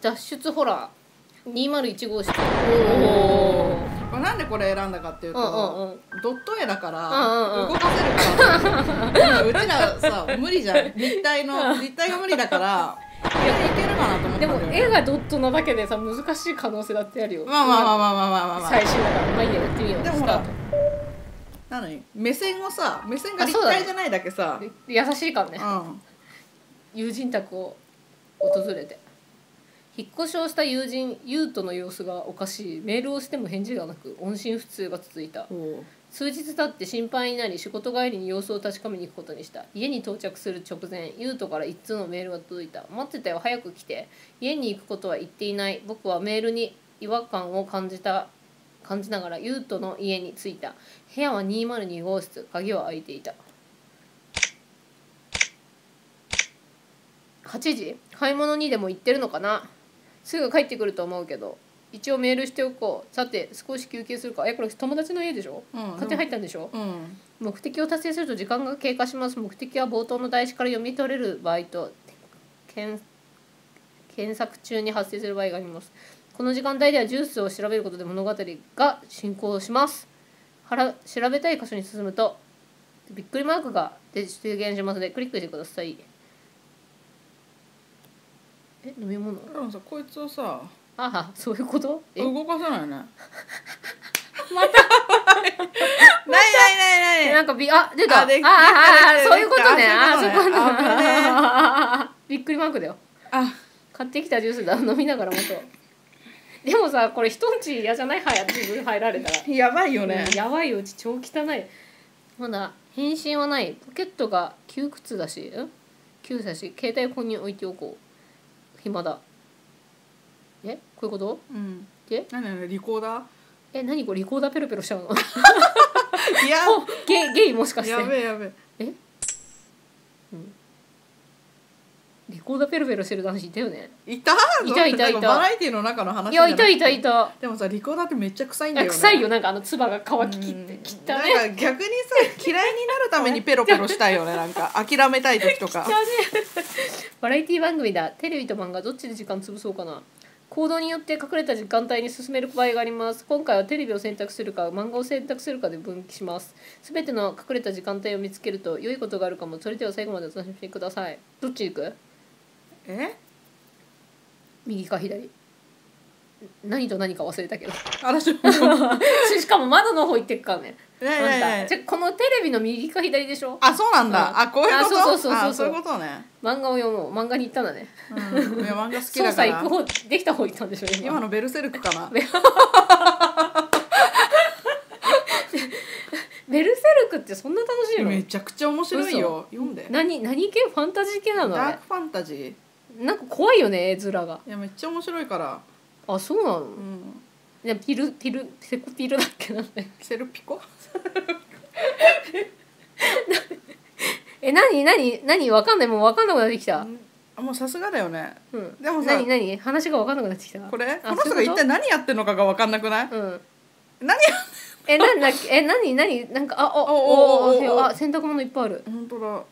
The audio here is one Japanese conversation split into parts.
脱出ホラー201号室おこれなんでこれ選んだかっていうと、うんうんうん。ドット絵だから、うんうんうん。動かせるから。うちらさ無理じゃん。立体の立体が無理だからこれいけるかなと思ったでも絵がドットなだけでさ難しい可能性だってあるよ。まあまあまあまあまあまあまあ、まあ、最新だから。まあいいややってみようでもほらなのに目線をさ目線が立体じゃないだけさ。で優しいからね。うん。友人宅を訪れて引っ越しをした友人ユウトの様子がおかしい。メールをしても返事がなく音信不通が続いた。数日経って心配になり仕事帰りに様子を確かめに行くことにした。家に到着する直前ユウトから一通のメールが届いた。待ってたよ早く来て。家に行くことは言っていない。僕はメールに違和感を感じた感じながらユウトの家に着いた。部屋は202号室。鍵は開いていた。8時？買い物にでも行ってるのかな？すぐ帰ってくると思うけど一応メールしておこう。さて少し休憩するか。えこれ友達の家でしょ？うん勝手に入ったんでしょ？うん。目的を達成すると時間が経過します。目的は冒頭の台紙から読み取れる場合と検検索中に発生する場合があります。この時間帯ではジュースを調べることで物語が進行します。はら調べたい箇所に進むとびっくりマークが出現しますのでクリックしてくださいえ飲み物？でもさこいつをさああそういうこと？え？動かせないよね。また。ないないないない。なんかびあ出た。あでああそういうことね。ああそういうことね。あびっくりマークだよ。あ。買ってきたジュースだ。飲みながらもとでもさこれ人んち嫌じゃない？はや自分入られたら。やばいよね。うんやばいようち超汚い。まだ返信はない。ポケットが窮屈だしん？窮だし携帯をここに置いておこう暇だ。えこういうこと？うん。え？何何？リコーダえ何これ？リコーダーペロペロしちゃうの？ー いや。ゲイゲイもしかして。やべえやべえリコーダーペロペロしてる男子いたよね。いた？いたいたいた。バラエティの中の話いやいたいたいた。でもさリコーダーってめっちゃ臭いんいだよね。や臭いよ。なんかあの唾が乾ききってうん。きったなんねか逆にさ嫌いになるためにペロペロしたいよねなんか諦めたい時とか。汚ねバラエティ番組だ。テレビと漫画どっちで時間潰そうかな。行動によって隠れた時間帯に進める場合があります。今回はテレビを選択するか漫画を選択するかで分岐します。すべての隠れた時間帯を見つけると良いことがあるかも。それでは最後までお楽しみください。どっち行く？え？右か左？何と何か忘れたけど。私も しかも窓の方行ってっからね。じゃこのテレビの右か左でしょ？あそうなんだ、うん。あこういうこと？あそうそうそうそうあそういうことね、漫画を読もう。漫画に行ったんだね。うん、いや漫画好き捜だから。査行く方できた方行ったんでしょ今。のベルセルクかな？ベ ベルセルクってそんな楽しいの？めちゃくちゃ面白いよ。読んで。何何系？ファンタジー系なのダークファンタジーなんか怖いよね絵面が。いやめっちゃ面白いから、あそうなの？うん、いやピルピルセコピルだっけ？なんだよ。セルピコ？え何何何？わかんない。もうわかんなくなってきた。あもうさすがだよね。うん。でもさ何何？話がわかんなくなってきた。これ？あこの人が一体何やってんのかが分かんなくない、そういうこと何えなんだっけ？え何？何？なんかあおおおおおおおあ洗濯物いっぱいある。本当だ。え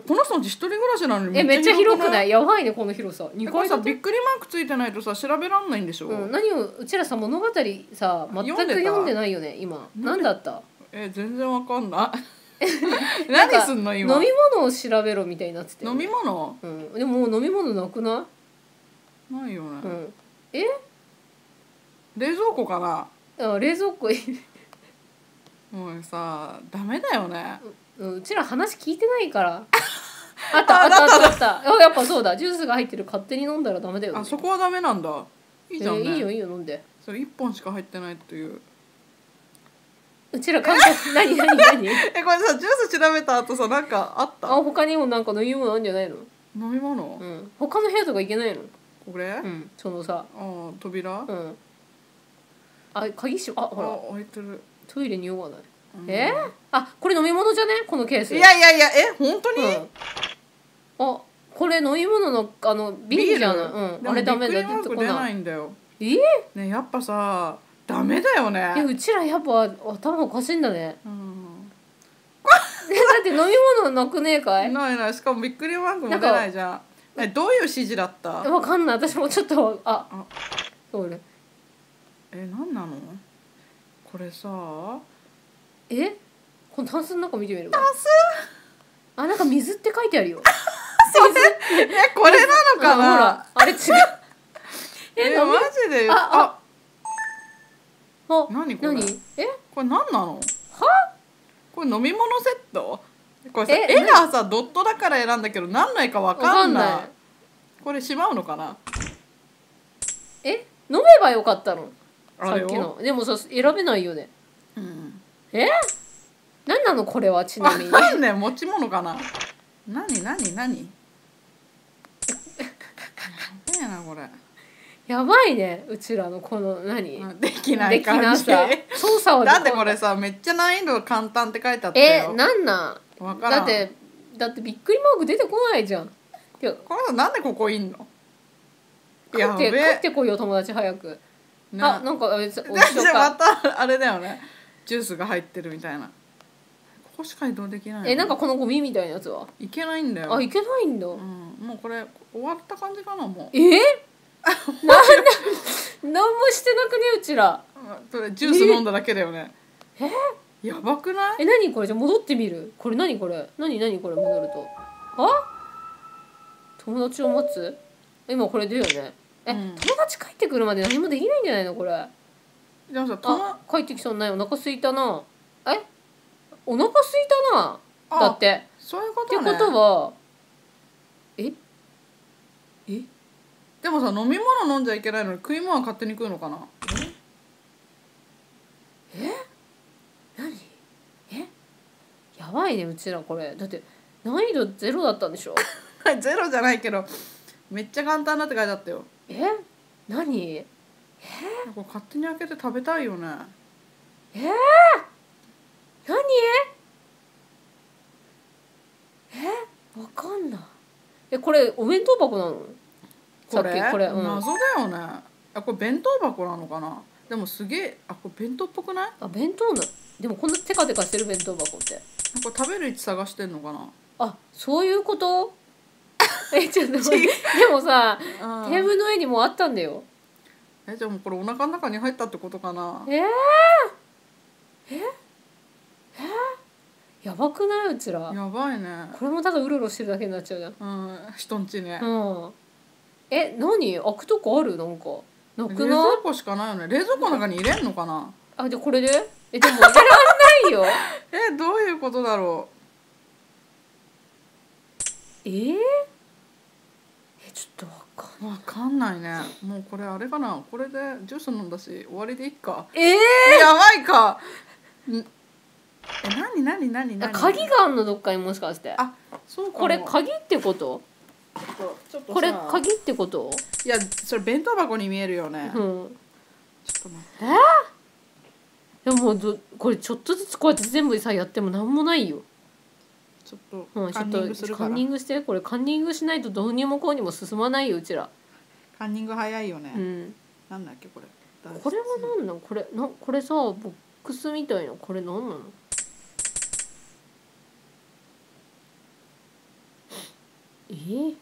この人んち一人暮らしなのにえめっちゃ広くない？い？やばいねこの広さ。2これさ階建て。びっくりマークついてないとさ調べらんないんでしょ、うん、何をうちらさ物語さ全く読んでないよね今。何だった？え全然わかんない。何すんの今？飲み物を調べろみたいになってて、飲み物？うん、でももう飲み物なくなないよね、い、うん、え？冷蔵庫かな？あ冷蔵庫。い もうさダメだよね。うんうちら話聞いてないから。あったあったあったあった。あやっぱそうだ。ジュースが入ってる勝手に飲んだらダメだよ、ね、あそこはダメなんだ。いいじゃんね、えーいいよいいよ飲んで。それ一本しか入ってないっていう。うちら韓国 何何何？えこれさジュース調べた後さなんかあった？あ他にもなんか飲み物あるんじゃないの？飲み物、うん。他の部屋とか行けないの？これ、あうん。そのさ。あ扉、うん。あ鍵しあほら。あ開いてる、トイレに用がないうん。え？ー、あこれ飲み物じゃね？このケース。いやいやいやえ本当に、うん、あこれ飲み物のあの瓶じゃない、うん、あれダメだ。びってこなないいんだよ。え？ねやっぱさダメだよね。えうちらやっぱ頭おかしいんだね。うん。えだって飲み物なくねえかい？ないないしかもびっくりマークも出ないじゃん。えどういう指示だった？わかんない。私もちょっとああ。そうね。え何なの？これさえ？このタンスの中見てみるタンス？あなんか水って書いてあるよ。えこれなのかな？らあれ違う。ええマジで？ああ。あ。あ何これ？何？え？これ何なの？これ飲み物セット？これさえ絵がさドットだから選んだけど何の絵かわわかんない。これしまうのかな？え？飲めばよかったの。さっきの。でもさ選べないよね。うんえ？何なのこれはちなみに？わか持ち物かな？何何何？やなこれ。やばいねうちらのこの何？うんできない感じ。さ。操作はだってこれさめっちゃ難易度簡単って書いてあったえよなんなん？わからん。だってだってびっくりマーク出てこないじゃん。いやこの人なんでここいんの？帰って帰ってこいよ友達早く、ねあ。なんかあれ まか。たあれだよねジュースが入ってるみたいな。ここしか移動できないの？えなんかこのゴミみたいなやつは？いけないんだよ。あいけないんだ、うん、もうこれ終わった感じかなもう。え？なんだ何もしてなくねうちら。うんそれジュース飲んだだけだよね。え？やばくない？え何これ？じゃあ戻ってみる？これ何これ？何何これ？戻ると。あ？友達を待つ？今これだよね。え、うん。友達帰ってくるまで何もできないんじゃないの？これでもさとあ帰ってきそうにない。お腹空いたな。え？お腹空いたな。あだって。そういうこってとねことはえ？え？でもさ飲み物飲んじゃいけないのに食い物は勝手に食うのかな？何？え？やばいねうちらこれ。だって難易度ゼロだったんでしょ？ゼロじゃないけどめっちゃ簡単だって書いてあったよ。え？何？これ勝手に開けて食べたいよね。え？ー、何？え？わかんない。えこれお弁当箱なの？これ？きこれ、うん、謎だよね。あこれ弁当箱なのかな？でもすげえあこれ弁当っぽくない？あ弁当なでもこんなテカテカしてる弁当箱って。これ食べる位置探してんのかな？あそういうこと？えちょっとでもさテーブルの上にもうあったんだよえじゃあもうこれお腹の中に入ったってことかな？えー、え？え？やばくない？うちら。やばいね。これもただうろうろしてるだけになっちゃうじゃん。うん人んちね。うん。え何？開くとこある？なんか。な冷くない？蔵庫しかないよね。冷蔵庫の中に入れんのかな？あじゃあこれで？えでも入れらんないよ。えどういうことだろえー、えちょっとわかんうわかんないね。もうこれあれかな。これでジュース飲んだし終わりでいっか。えー、やばいか。ん？え何何何あ何？鍵があんのどっかにもしかして。あそうこれ鍵ってこと？これ鍵ってこと？いやそれ弁当箱に見えるよね、ちょっうんと待って。でももうどこれちょっとずつこうやって全部さやってもなんもないよ、ちょっとカンっニングするからとカンニングしてこれカンニングしないとどうにもこうにも進まないようちら、カンニング早いよね、うん、なんだっけこれ。これは何なの？これなこれさボックスみたいな。これ何なの？え？ー、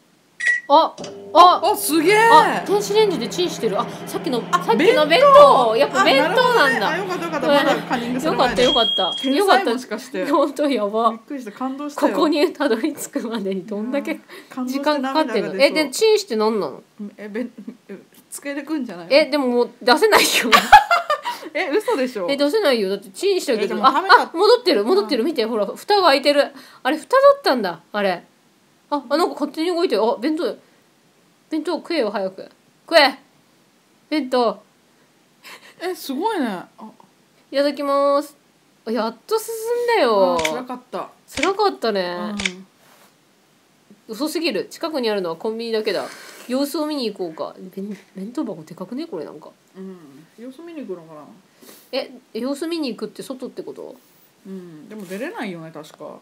あああすげえ。あ電子レンジでチンしてる。あさっきのさっきの弁弁当。やっぱ弁当なんだ。ね。あよかったよかった。まだカンニングするよかったよかった。よかった。もしかして。びっ本当やば。くりした。感動したよ。ここにたどり着くまでにどんだけ時間かかってんの。えでチンして何なの？えべん。え机で食うんじゃないえでももう出せないよ。え嘘でしょ？え出せないよ。だってチンしたけえでどあ戻ってる戻ってる。見てほら蓋が開いてる。あれ蓋だったんだ。あれああなんか勝手に動いてる。あ弁当弁当食えよ早く。食え。弁当。えすごいね。あ。いただきます。あやっと進んだよ。あ辛かった。辛かったうね、ん。遅すぎる。近くにあるのはコンビニだけだ。様子を見に行こうか。弁弁当箱でかくね？これなんか。うん。様子見に行くのかな？え様子見に行くって外ってこと？うん。でも出れないよね確か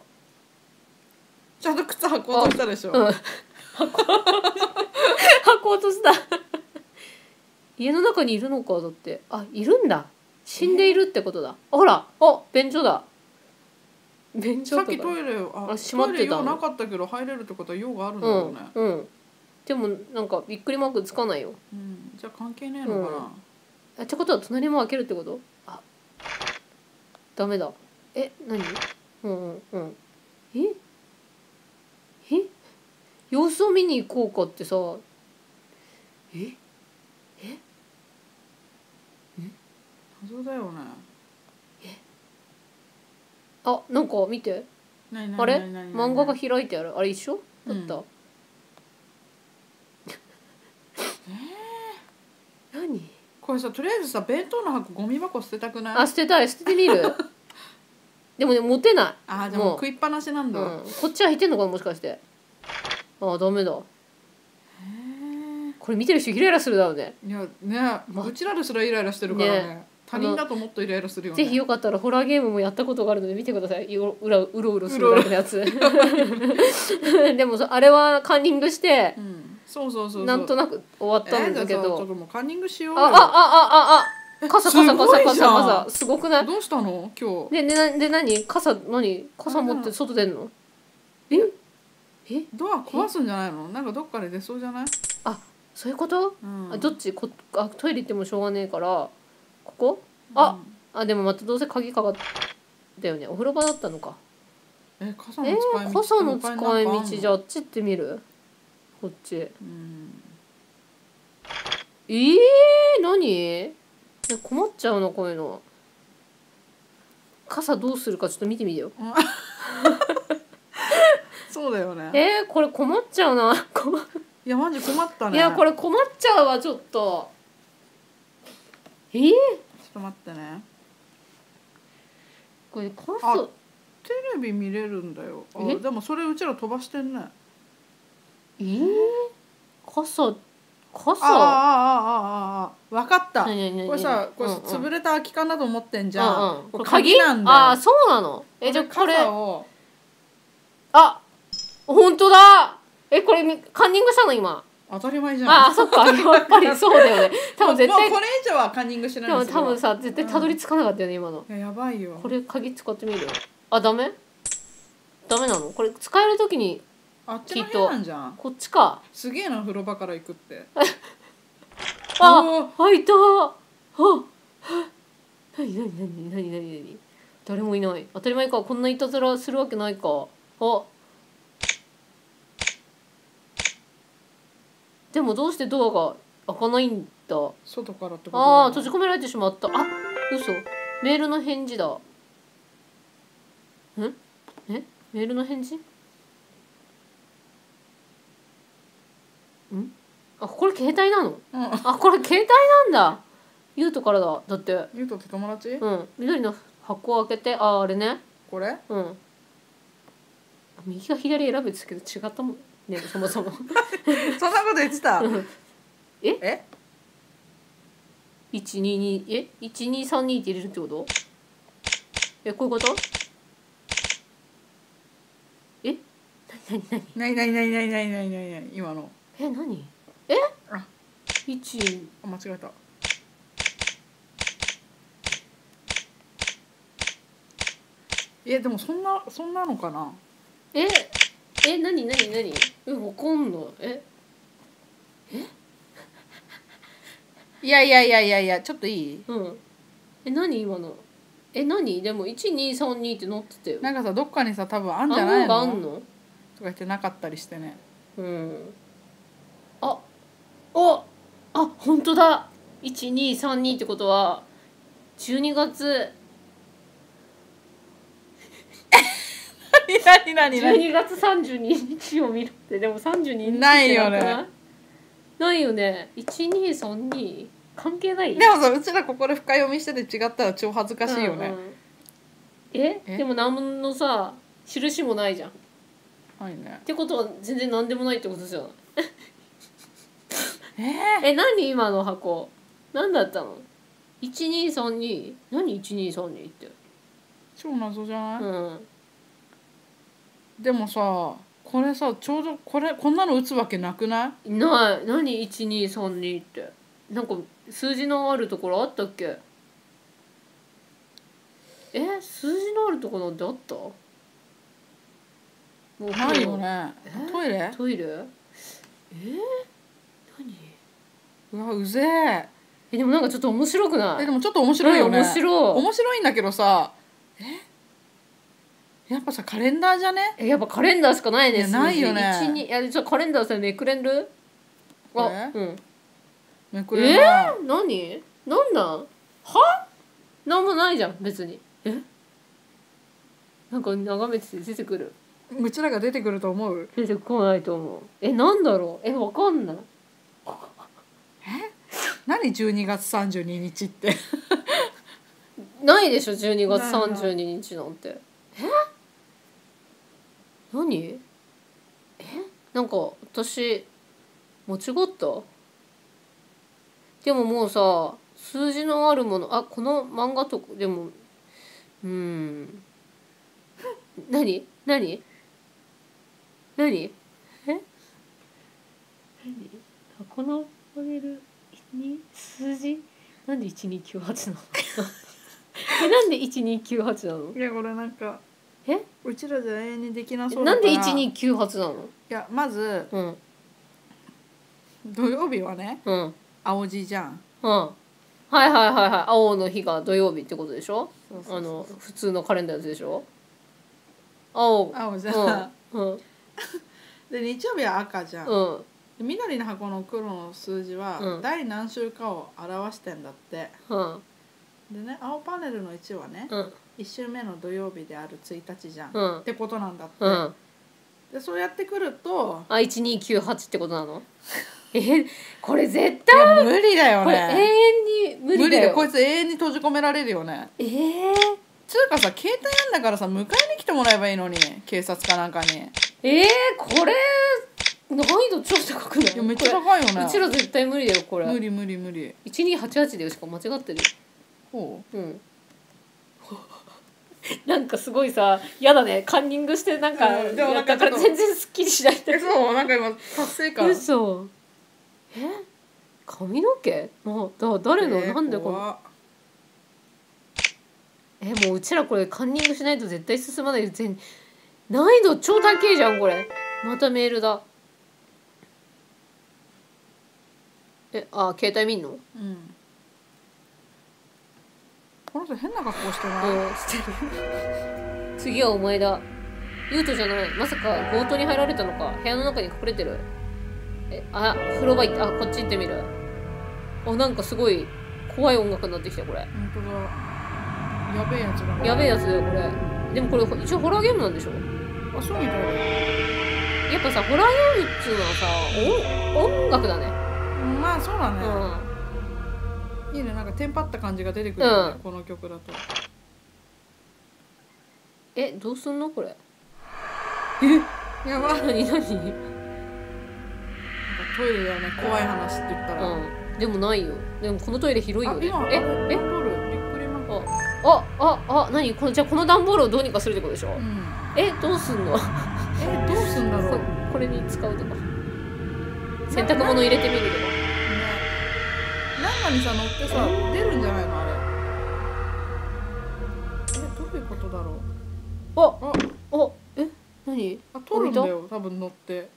ちゃんと靴履こうとしたでしょ、うん。履こうとした。家の中にいるのかだって。あいるんだ。死んでいるってことだ。あほら。あ便所だ。便所さっきトイレああ閉まってた。のトイレ用なかったけど入れるってことは用があるんだうろうんね、うん。でもなんかびっくりマークつかないよ。うん。じゃあ関係ねえのかな、あってことは隣も開けるってこと？あ。ダメだ。え何？うんうんうん。え？え？様子を見に行こうかってさ。え？謎だよね。あなんか見て。何あれ？漫画が開いてある。あれ一緒？だった、何？これさとりあえずさ弁当の箱ゴミ箱捨てたくない？あ捨てたい。捨ててみる？でもね持てない。あじゃあもう。食いっぱなしなんだ、うん、こっちは引いてんのかなもしかして。あダメだ。これ見てる人イライラするだろうね。いやね、うちらですらイライラしてるからね。ね。他人だともっとイライラするよね。ぜひよかったらホラーゲームもやったことがあるので見てください。ようらうろうろするだけのやつ。でもそあれはカンニングしてうん、そうそうそうそう。なんとなく終わったんだけえーじゃあさちょっどともうカンニングしようよ。ああああああ傘傘傘傘傘。すごくない？どうしたの？今日。ででなで何？傘何？傘持って外出んの？え？え？ドア壊すんじゃないの？なんかどっかで出そうじゃない、あそういうこと、うん、あどっち？こあトイレ行ってもしょうがねえから。ここ？あ、あでもまたどうせ鍵かかったよね。お風呂場だったのか。うんえ傘のえ使い道ー、傘の使い道じゃゃあっち行ってみる？こっち。うん。えー、何？え困っちゃうのこういうの。傘どうするかちょっと見てみてよ。そうだよね。えー、これ困っちゃうな。困いやマジ困ったね。いやこれ困っちゃうわちょっと。えー、ちょっと待ってね。これ傘あテレビ見れるんだよ。あえ？でもそれうちら飛ばしてんね。えー、傘傘ああああああああ分かったこれさこれ潰れた空き缶だと思ってんじゃん、うんうん、これ鍵なんだああそうなのえじゃあこれをあ本当だえこれカンニングしたの今当たり前じゃんああそっかやっぱりそうだよね多分絶対これ以上はカンニングしないでもんです多分さ絶対たどり着かなかったよね今のややばいよこれ鍵使ってみるあダメダメなのこれ使える時にあっちの部屋なんじゃん。こっちか。すげえな風呂場から行くって。あ開いた。あ何何何何何何誰もいない。当たり前か。こんないたずらするわけないか。あ。でもどうしてドアが開かないんだ。外からってことああ閉じ込められてしまった。あ嘘。メールの返事だ。ん？え？メールの返事？あこれ携帯なの？うん。あこれ携帯なんだ。ゆうとからだ。だって。ゆうとって友達？うん。緑の箱を開けてあああれね。これ？うん。右か左選べですけど違ったもんねそもそも。そんなこと言ってた？うん。え？え？122え？1232って入れるってこと？えこういうこと？え？ないないないないないないないない今のえ何？え？あ。一あ間違えた。えでもそんなそんなのかな？ええ何何何？えわかんない。え？いやいやいやいやいやちょっといい？うん。え何今の？え何？でも1232って載ってたよ。なんかさどっかにさ多分あんあじゃないの？があんの？とか言ってなかったりしてね。うんあおあ本当だ。1232ってことは12月。何何何12月32日を見るってでも32日ない？よね。くないよね。1232関係ない？でもさうちらここで深読みしてて違ったら超恥ずかしいよね、うんうん。え？え？でも何のさ印もないじゃん。っはいね。てことは全然何でもないってことじゃない？ええ何今の箱？何だったの？1232何1232って？超謎じゃない、うん。でもさこれさちょうどこれこんなの打つわけなくない？ない。何1232って？なんか数字のあるところあったっけ？え数字のあるところなんてあった？もうないよね。えトイレ？トイレ？何うわうぜえ。えでもなんかちょっと面白くない？えでもちょっと面白いよね。うん面白い。面白いんだけどさえ？やっぱさカレンダーじゃね？えやっぱカレンダーしかないねいやないよね。いやちょっとカレンダーそれめくれる？あこうん。めくれな。何？なんなんは？なんもないじゃん別に。え？なんか眺めてて出てくる。うちらが出てくると思う？出てこないと思う。えなんだろう？えわかんない何12月32日って。ないでしょ12月ないない。32日なんて。え？何？え？なんか私間違った？でももうさ数字のあるものあこの漫画とかでもうん。何？何？何？え？何？あこのパネルに数字？なんで1298なの？えなんで1298なの？いやこれなんかえ？うちらじゃ永遠にできなそうだなんでい1298なの？やまずうん。土曜日はねうん。青字じゃん。うん。はいはいはいはい。青の日が土曜日ってことでしょ？そうそうそうあの普通のカレンダーのやつでしょ？青。青じゃん、うん。うん。で日曜日は赤じゃん、うん。で緑の箱の黒の数字は、うん。第何週かを表してんだって。うん。でね青パネルの1はね、うん。1週目の土曜日である1日じゃん、うん。ってことなんだって、うん。でそうやってくるとあ1298ってことなの？えこれ絶い対や無理だよこれね永遠に無理だよ。こいつ永遠に閉じ込められるよね。えー、つうかさ携帯なんだからさ迎えに来てもらえばいいのに警察かなんかに。いえー、これ難易度超高くない？やめっちゃ高いよこれ。うちねら絶対無理だよこれ。無理無理無理。1288だよしかも間違ってる。よほう。ん。なんかすごいさ嫌だね。カンニングしてなんかうんでもやったなんかちょっとから全然すっきりしないんだうえけどそうなんか今達成感。嘘。え？髪の毛？なだ誰の、えーなんでこの？怖っ。えもううちらこれカンニングしないと絶対進まない。よ全難易度超高いじゃんこれ。またメールだえあ携帯見んの？うん。この人変な格好してない、うん。してる次はお前だ。ユウトじゃない。まさか強盗に入られたのか。部屋の中に隠れてる。えあ風呂場行ってあこっち行ってみる。あなんかすごい怖い音楽になってきたこれ。本当だ。やべえやつだねやべえやつだよこれ。でもこれ一応ホラーゲームなんでしょ？あそうみやっぱさホラーゲームっつうのはさ音音楽だねうんまあそうだうね、ん。いいねなんかテンパった感じが出てくるよね、うん。この曲だと。えどうすんの？これ。やば。なんか何？何？トイレだよね怖い話って言ったら、うん。でもないよ。でもこのトイレ広いよね。あ今え？ええ？段ボールびっくりマーク。あああ何？このじゃあこの段ボールをどうにかするってことでしょ？うん。えどうすんの？えどうすんだろう。ここれに使うとか。洗濯物入れてみるとかね何かにさ乗ってさ出るんじゃないのあれ。えどういうことだろう。ああ。あえ何？あ取るんだよ多分乗って。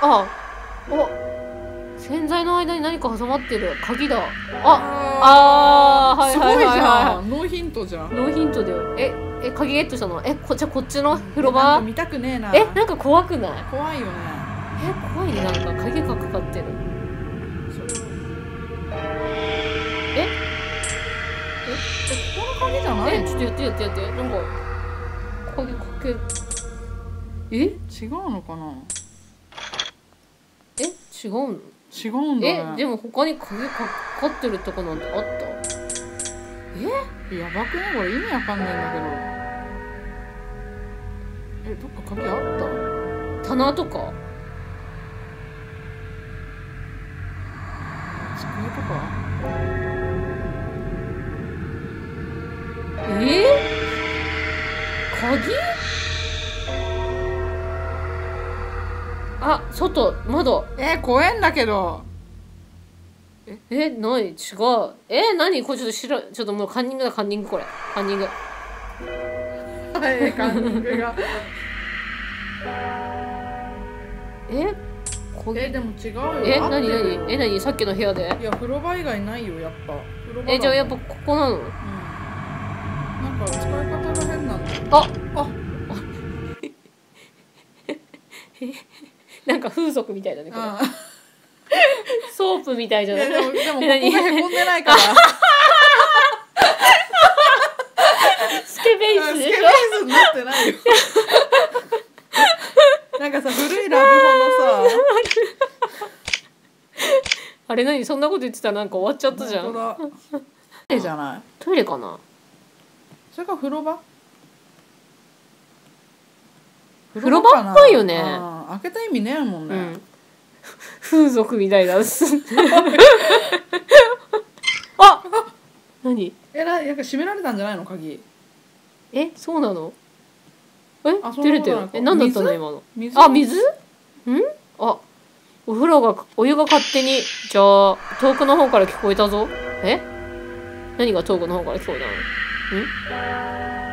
ああ洗剤の間に何か挟まってる。鍵だ。あああーはいすごいじはいはい。ゃはん。ノーヒントじゃん。いノーヒントだよ。ええ鍵ゲットしたの？えこじゃあこっちの風呂場？見たくねえな。えなんか怖くない？怖いよね。え怖いねなんか。鍵がかかってるここの鍵じゃない。のえちょっとやってやってやって。なんか鍵かけえ？違うのかな？え？違うの？違うんだね。え？でも他に鍵かかってるとこなんてあった？やばくね？これ意味わかんないんだけど。えどっか鍵あった？棚とか？机とか？え？鍵？あ外窓。え怖えんだけど。え何違う。え何？これちょっとしらちょっともうカンニングだカンニングこれ。カンニング。はい感覚が。え？こえでも違うよ。え？何？何？え？何？さっきの部屋で？いや風呂場以外ないよやっぱ。えじゃあやっぱここなの？うんか使い方が変なんだ。よあ。あ。なんか風俗みたいだねこれ。あソープみたいじゃない？でもでもここがへこんでないから。スケベイススケベーでしょスになってないよ。なんかさ古いラブホのさ。あれ何？そんなこと言ってたらなんか終わっちゃったじゃん。トイレじゃないトイレかな？それか風呂場？風呂場っぽいよね。あー開けた意味ねえもんね、うん。風俗みたいだ。あ何？えらなんか閉められたんじゃないの鍵？えそうなの？えあそんな出れたことないか。よえ何だったの水？今の？水？あ水ん？あお風呂がお湯が勝手にじゃあ遠くの方から聞こえたぞ。え？何が遠くの方から聞こえたの？ん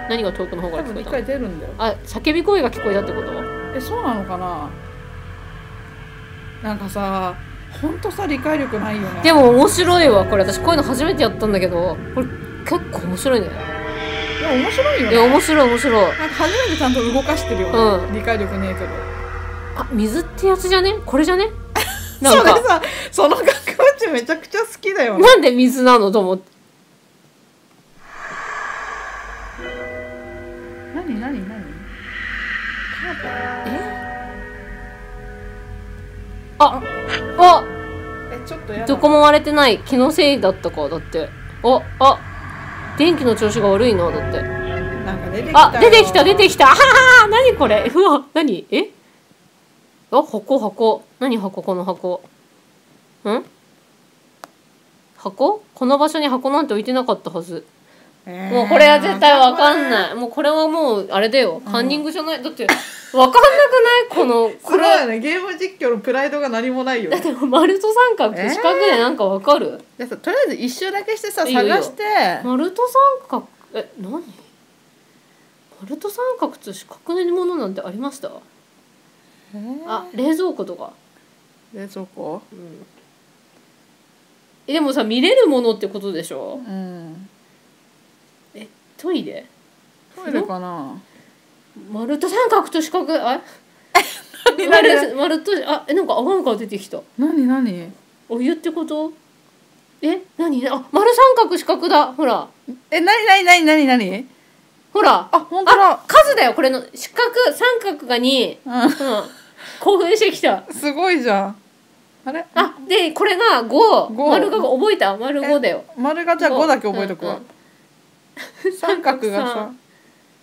何が遠くの方から聞こえたの？回出るんだよ。あ叫び声が聞こえたってこと？えそうなのかな？なんかさほんとさ理解力ないよね。でも面白いわこれ。私こういうの初めてやったんだけどこれ結構面白いね。いや面白いよね。いや面白い面白い。なんか初めてちゃんと動かしてるよね、うん。理解力ねえけど。あ水ってやつじゃね？これじゃね？なんか。それさその額縁めちゃくちゃ好きだよね。なんで水なの？と思ってああえちょっとやだ。どこも割れてない気のせいだったかだって。ああ電気の調子が悪いなだって。なんか出てきたよ。あ出てきた出てきた。あはは何これ？うわ何？え？あ箱箱。何箱この箱？ん？箱？この場所に箱なんて置いてなかったはずえーもうこれは絶対わかんない。もうこれはもうあれだよ。カンニングじゃない？だってわかんなくない？この これよね。ゲーム実況のプライドが何もないよだって丸と三角と四角で なんかわかる、でさとりあえず一周だけしてさ探して。丸と三角え何？丸と三角と四角のものなんてありました？えー。あ冷蔵庫とか、冷蔵庫？うん、えでもさ見れるものってことでしょ？うんトイレ？トイレかな？丸と三角と四角？あ？丸丸とあ？えなんか泡が出てきた。何何？お湯ってこと？え？何？あ丸三角四角だ。ほら。え何何何何何？ほら。あ本当だ。数だよ。これの四角三角が2ううん。興奮してきた。んすごいじゃん。あれ？あでこれが5五。丸が5覚えた？丸5だよ。丸がじゃあ五。5だけ覚えとくわ。うんうん 三角がさ。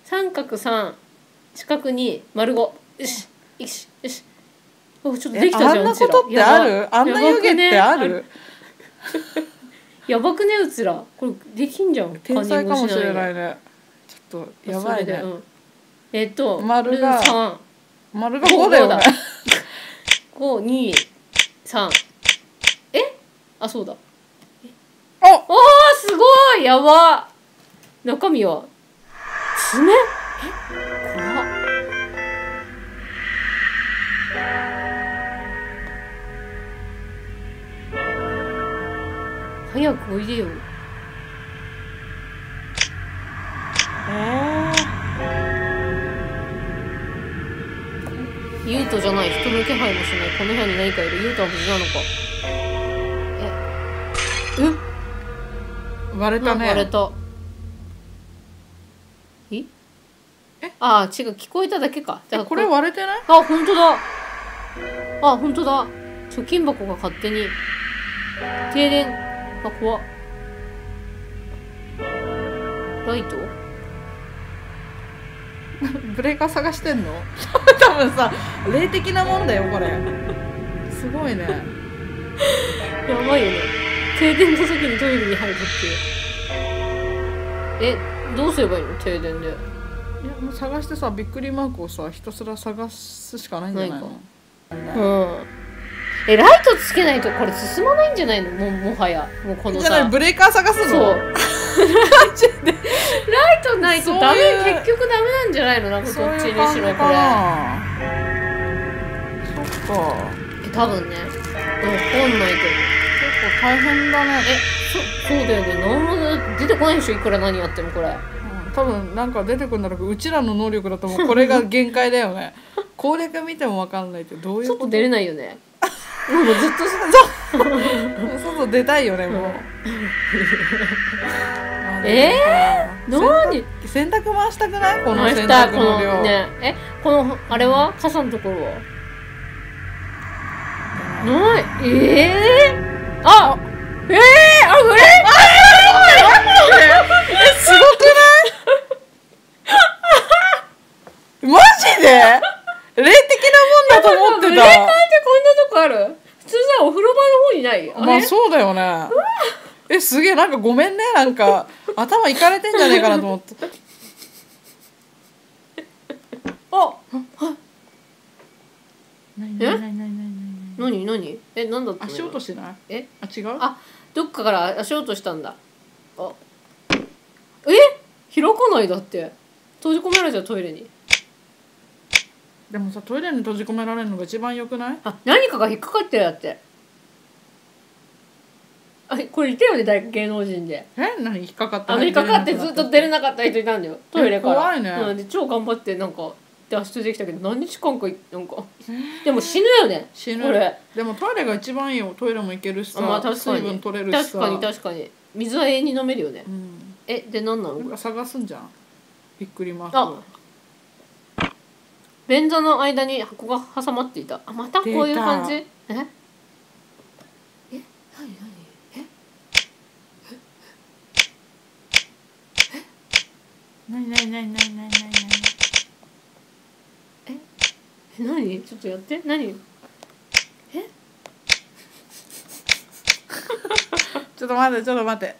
三角3四角2丸5よし。よし。よし。おちょっとでえきたじゃんあんなことってある？あんな湯気ってある？やばくね。うちら。これできんじゃん。天才かもしれないいねちょっとやばいね。えっと丸が。3丸が5だよね。五二三。え？あそうだ。あ！おーすごい！やば中身は爪？え？怖っ。早くおいでよ。えユウトじゃない。人の気配もしない。この部屋に何かいる。ユウトは無事なのか。ー割れたなんか割れねたええああ違う聞こえただけか。だからえこれ割れてない？あ本当だ。あ本当だ。貯金箱が勝手に。停電。あ怖っ。ライト？ブレーカー探してんの？多分さ霊的なもんだよこれ。すごいね。やばいよね。停電の時にトイレに入るっていう。えどうすればいいの？停電でいやもう探してさびっくりマークをさひたすら探すしかないんじゃないの？うん。えライトつけないとこれ進まないんじゃないの？もうもはやもうこのじゃあさ何ブレーカー探すの？そう。ライトないとダメ。結局ダメなんじゃないの？なんかどっちにしろこれ。そっえ多分ね。わかんないけど。構大変だね。えそそうだよね。何も出てこないでしょ？いくら何やってもこれ。うん多分なんか出てくるんだろうけどうちらの能力だともうこれが限界だよね。攻略見ても分かんないってどういうこと？外出れないよね。もうずっと外出たいよねもう。え何？洗濯回したくない？この洗濯の量。のねえこのあれは？傘のところは？ない。ええー、あええー、あこれえすごくない？マジで？霊的なもんだと思ってブレーカーってこんなたとこある？普通さお風呂場の方にない？まあそうだよね。えすげえなんかごめんね。なんか頭いかれてんじゃねえかなと思って。あ何？え何？何？何？何？何？何？え何だったの？足音しない？え？あ違う？あどっかから足音したんだ。あ。え？開かないだって。閉じ込められちゃうトイレにでもさトイレに閉じ込められるのが一番良くない？あ何かが引っかかってるだって。あこれいたよね大芸能人で。え？何引っかかった？あの引っかかってずっと出れなかった人いたんだよ。トイレから。怖いね。うん、で超頑張ってなんか脱出できたけど何日間かいなんか。でも死ぬよね死ぬ。これ。でもトイレが一番いいよ。トイレも行けるしさ、まあ確かに。水分取れるしさ。確かに確かに。水は永遠に飲めるよね。うん。えで何なの？探すんじゃん。びっくりマーク。あ便座の間に箱が挟まっていた。あまたこういう感じ？え？え？何何？え？何何何何何何え？何？ちょっとやって。何？ちょっと待ってちょっと待って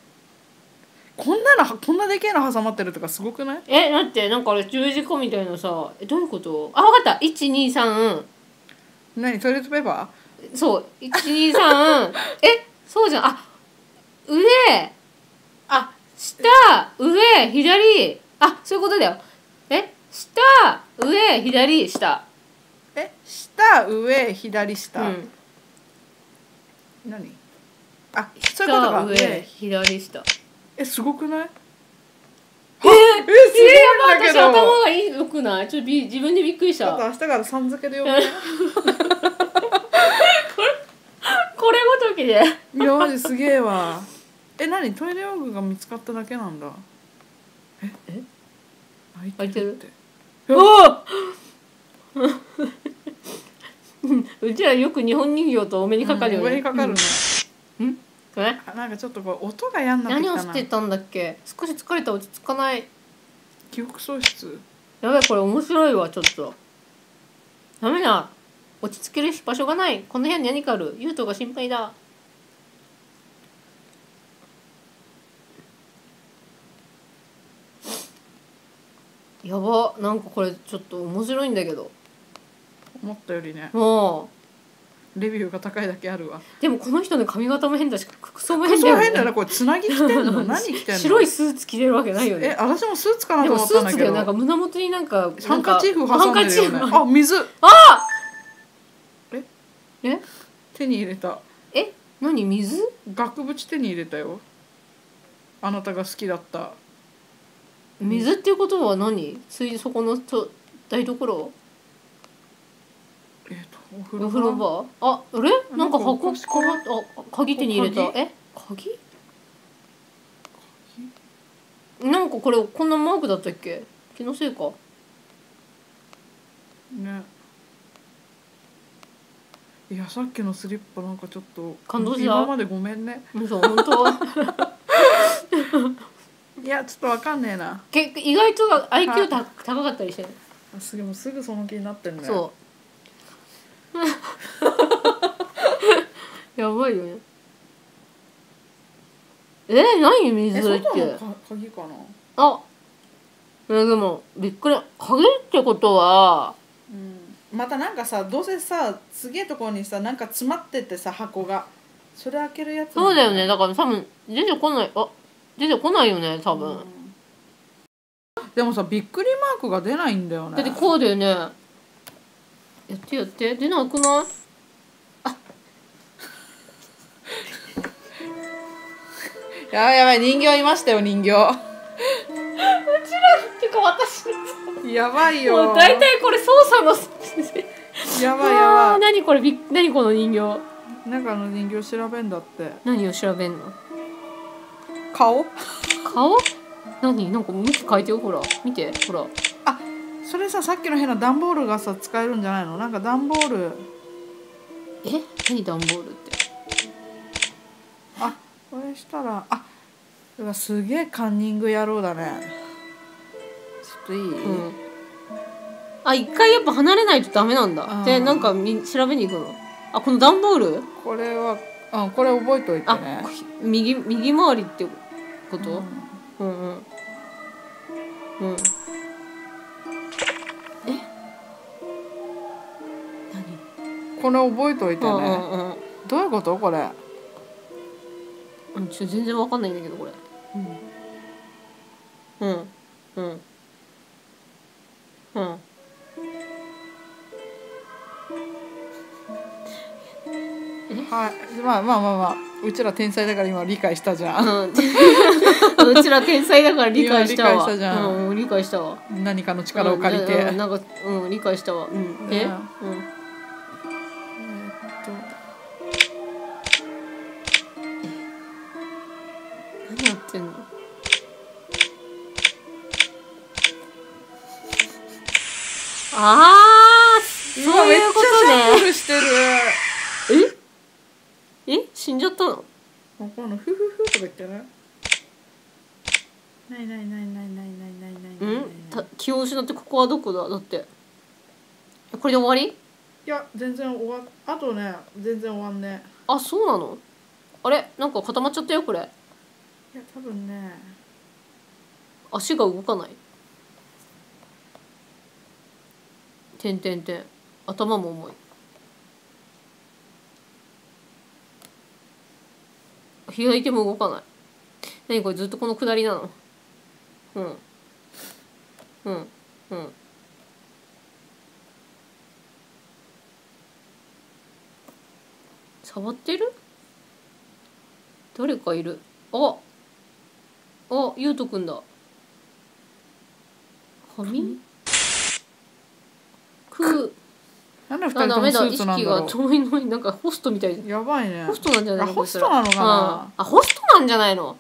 こんなのこんなでけえの挟まってるとかすごくない？えだってなんかあれ十字架みたいなさえどういうこと？あ分かった。123何トイレットペーパそう。123 えそうじゃん。あ上。あ下上左。あそういうことだよ。え下上左下。ーえ下上左下、うん。何？あそういうことか。下上左下えすごくない？ええすごいんだけ私ど頭がいいよくない？ちょっとび自分でびっくりした。ちょっと明日からさん付けで呼ぶね。これごときで。いやマジすげえわ。え何？トイレ用具が見つかっただけなんだ。え？え？開開いてるって。お うちらよく日本人形とお目にかかるよね、うん上にかかるね、うんこれあなんかちょっとこう音が嫌になってき何をしてたんだっけ？少し疲れた落ち着かない。記憶喪失？やばいこれ面白いわちょっと。ダメだ。落ち着ける場所がない。この部屋に何かある。優斗が心配だ。やば。なんかこれちょっと面白いんだけど。思ったよりね。もレビューが高いだけあるわ。うでもこの人の髪型も変だし服装も服変だよ、ね、装変だよなこれつなぎ着てんの？何着てんの？白いスーツ着てるわけないよえね私もスーツかなとでも思ったんだけど。スーツだよなんか胸元になんかハンカチーフ挟んでるよねあ水。あえ？え？手に入れた。え？何水？額縁手に入れたよ。あなたが好きだった。水っていうことは何？水そこのと台所？えっ、とお風呂場？ああれ？なんか箱なんかかあ鍵手に入れた。鍵？え？鍵？なんかこれこんなマークだったっけ？気のせいか。ね。いやさっきのスリッパなんかちょっと感動した？今までごめんね。そう本当？いやちょっとわかんねえな。け意外と IQ た高かったりしてあすげえもうすぐその気になってんねそう やばいよね。え何え水っ外の鍵かな？あえでもびっくり。鍵ってことはうん。またなんかさどうせさすげえところにさなんか詰まっててさ箱が。それ開けるやつそうだよね。だから多分出てこない。あ出てこないよね多分、うん。でもさびっくりマークが出ないんだよね。だってこうだよねやってやって。出なくない？あ。やばいやばい人形いましたよ人形。うちらっていうか私やばいよ。大体これ操作のやばいやばい。何これび何この人形？中の人形調べんだって。何を調べんの？顔？顔？何？なんか向き変えてよほら。見てほら。それささっきの変な段ボールがさ使えるんじゃないの？なんか段ボール。え？何段ボールって？あこれしたらあうわすげえカンニング野郎だね。ちょっといい、うん。あ一回やっぱ離れないとダメなんだ。うんでなんかみ調べに行くの？あこの段ボール？これはうんこれ覚えといてあね右右回りってこと、うん。うんうん。うんこれ覚えといてね、うんうんうんどういうことこれうんちょ全然わかんないんだけどこれうんうんうんうんはいまあまあまあまあうちら天才だから今理解したじゃんうんうちら天才だから理解したわ理解したじゃんうん、理解したわ何かの力を借りて、うんうんなんかうん理解したわうんで、うんはどこだ？だって。これで終わり？いや全然終わあとね全然終わんね。あそうなの？あれ？なんか固まっちゃったよこれ。いや多分ね。足が動かない。てんてんてん頭も重い。開いても動かない。何これ？ずっとこの下りなの？うん。うんうん。触ってる？誰かいる。ああゆうとくんだ。髪？くなんで二人ともスーツなん識だろが遠い。のになんかホストみたいやばいね。ホストなんじゃないの？あホストなのかな？あ。あホストなんじゃないの？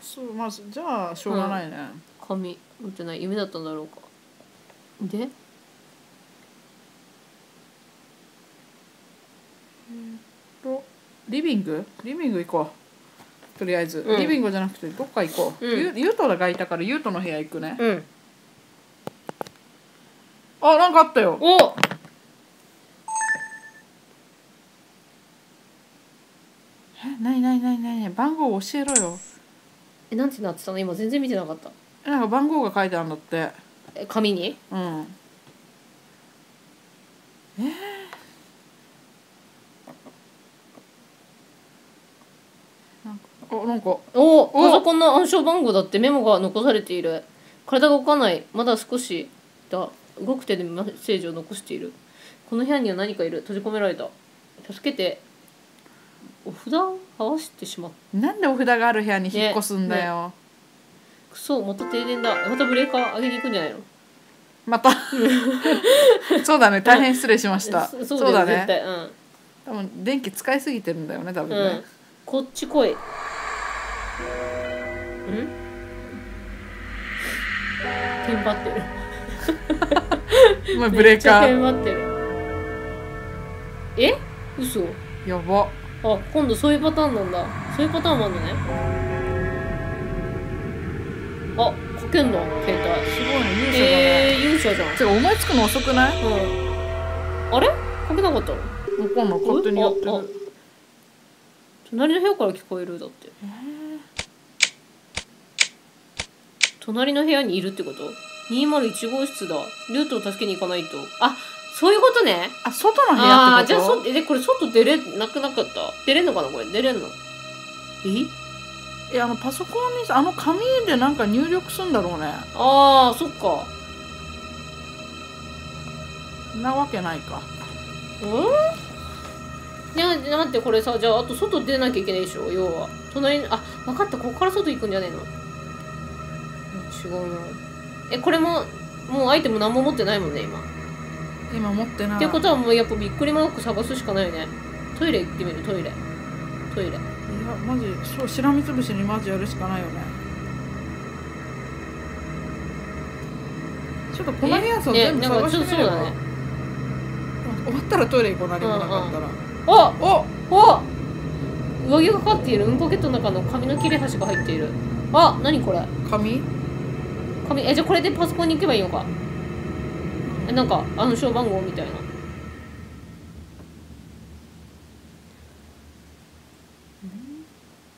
そうまあじゃあしょうがないね、髪持ってない。夢だったんだろうかで？とリビング？リビング行こう。とりあえず、うん。リビングじゃなくてどっか行こう、うん。ゆゆうとがいたからゆうとの部屋行くね。うん。あなんかあったよ。お！えなになになになに番号教えろよ。えなんてなってたの？今全然見てなかった。えなんか番号が書いてあるんだって。え紙に？うん。えー、なんか。あなんか。おパソコンの暗証番号だってメモが残されている。体が動かない。まだ少しだ。動く手でメッセージを残している。この部屋には何かいる。閉じ込められた。助けて。お札を合わせてしまった。なんでお札がある部屋に引っ越すんだよ、くそまた停電だ。またブレーカー上げに行くんじゃないの？また。そうだね大変失礼しました。そそうだよ絶ね。対。うん。多分電気使いすぎてるんだよね多分ね。うん、こっち来い。ん？テンパってる。まあブレーカめっちゃテーンパってる。え？嘘。やば。あ今度そういうパターンなんだ。そういうパターンもあるのねあかけんの携帯。すごいね勇者だね、えー、勇者じゃん。てか思いつくの遅くない？うん。あれ？かけなかったの？わかんない勝手にやってる。隣の部屋から聞こえるだって。隣の部屋にいるってこと？201号室だ。ルートを助けに行かないと。あそういうことね。あ外の部あ屋ってこと？あーじゃあそでこれ外出れなくなかった？出れんのかなこれ？出れんの？え？いやあのパソコンにさあの紙でなんか入力すんだろうね。ああそっか。なわけないか。うん？いや待ってこれさじゃああと外出なきゃいけないでしょ？要は。隣にあ分かった。ここから外行くんじゃねえの？違うな。えこれももうアイテム何も持ってないもんね今。今持ってない。ってことはもうやっぱびっくりマーク探すしかないよね。トイレ行ってみるトイレ。トイレ。いやマジしらみつぶしにマジやるしかないよね。ちょっとこの部屋さね全部探してみれば、ね。終わったらトイレ行こう何もなかったら、あおお上着がかかっている。うんポケットの中の紙の切れ端が入っている。あ何これ？紙？紙。えじゃあこれでパソコンに行けばいいのか。えなんか暗証番号みたいな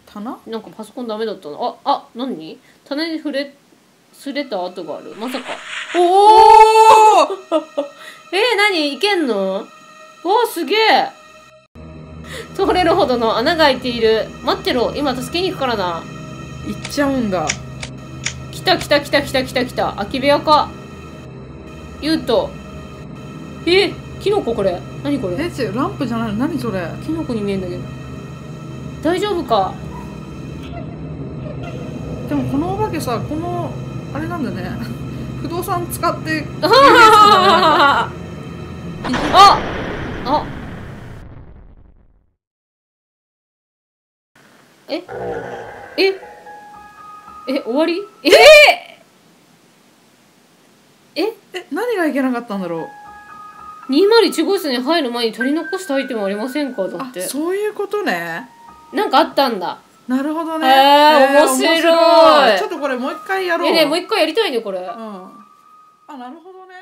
棚？なんかパソコンダメだったのああ何？種に触れ擦れた跡がある。まさか。おお えー、何？いけんの？おーすげえ。通れるほどの穴が開いている。待ってろ。今助けに行くからな。行っちゃうんだ。来た来た来た来た来た来た。空き部屋か。ゆうと。えキノコこれ？何これ？えランプじゃないの？何それ？キノコに見えんだけど大丈夫か？でもこのお化けさこのあれなんだね。不動産使ってあ！あ！あえ？え？え終わり？え？え？え？何がいけなかったんだろう？201号室に入る前に取り残したアイテムありませんか？だっあてそういうことねなんかあったんだ。なるほどね。へー面白い。ちょっとこれもう一回やろう。えねもう一回やりたいねこれ。うん。あなるほどね